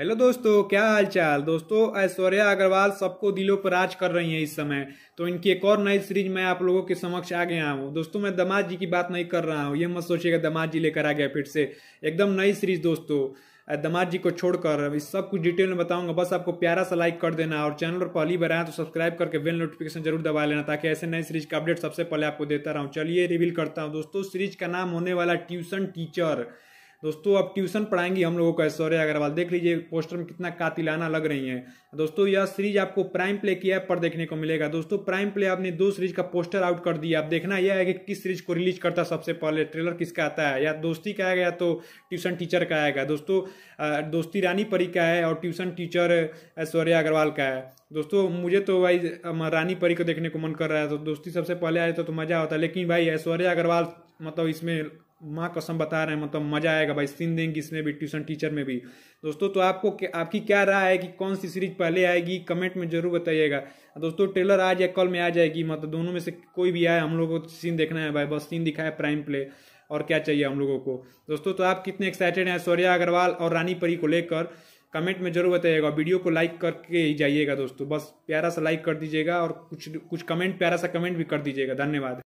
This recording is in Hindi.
हेलो दोस्तों, क्या हाल चाल दोस्तों, ऐश्वर्या अग्रवाल सबको दिलों पर राज कर रही हैं इस समय। तो इनकी एक और नई सीरीज़ मैं आप लोगों के समक्ष आ गया हूँ दोस्तों, मैं दमाद जी की बात नहीं कर रहा हूँ। ये मत सोचिएगा, दमाद जी लेकर आ गया फिर से। एकदम नई सीरीज़ दोस्तों। दमाद जी को छोड़कर इस सब कुछ डिटेल में बताऊँगा। बस आपको प्यारा सा लाइक कर देना और चैनल पर पहली बार आए तो सब्सक्राइब करके बेल नोटिफिकेशन ज़रूर दबा लेना ताकि ऐसे नए सीरीज़ का अपडेट सबसे पहले आपको देता रहूँ। चलिए रिवील करता हूँ। दोस्तों सीरीज़ का नाम होने वाला ट्यूशन टीचर दोस्तों अब ट्यूशन पढ़ाएँगी हम लोगों को ऐश्वर्या अग्रवाल देख लीजिए पोस्टर में कितना कातिलाना लग रही है। दोस्तों यह सीरीज़ आपको प्राइम प्ले की ऐप पर देखने को मिलेगा। दोस्तों प्राइम प्ले आपने दो सीरीज़ का पोस्टर आउट कर दिया। अब देखना यह है कि किस सीरीज़ को रिलीज़ करता है सबसे पहले ट्रेलर किसका आता है? या दोस्ती का आएगा या तो ट्यूशन टीचर का आएगा? दोस्तों दोस्ती रानी परी का है और ट्यूशन टीचर ऐश्वर्या अग्रवाल का है। दोस्तों मुझे तो भाई रानी परी को देखने को मन कर रहा है। तो दोस्ती सबसे पहले आए तो, तो मज़ा होता है लेकिन भाई ऐश्वर्या अग्रवाल मतलब इसमें माँ कसम बता रहे हैं मतलब मज़ा आएगा भाई, सीन देंगे इसमें भी ट्यूशन टीचर में भी। दोस्तों तो आपको आपकी क्या राय है कि कौन सी सीरीज़ पहले आएगी? कमेंट में ज़रूर बताइएगा। दोस्तों ट्रेलर आज या कल में आ जाएगी मतलब दोनों में से कोई भी आए, हम लोगों को सीन देखना है भाई, बस सीन दिखाए प्राइम प्ले और क्या चाहिए हम लोगों को? दोस्तों तो आप कितने एक्साइटेड हैं? सौर्या अग्रवाल और रानी परी को लेकर कमेंट में ज़रूर बताइएगा। वीडियो को लाइक करके ही जाइएगा, दोस्तों। बस प्यारा सा लाइक कर दीजिएगा और कुछ कुछ कमेंट प्यारा सा कमेंट भी कर दीजिएगा। धन्यवाद।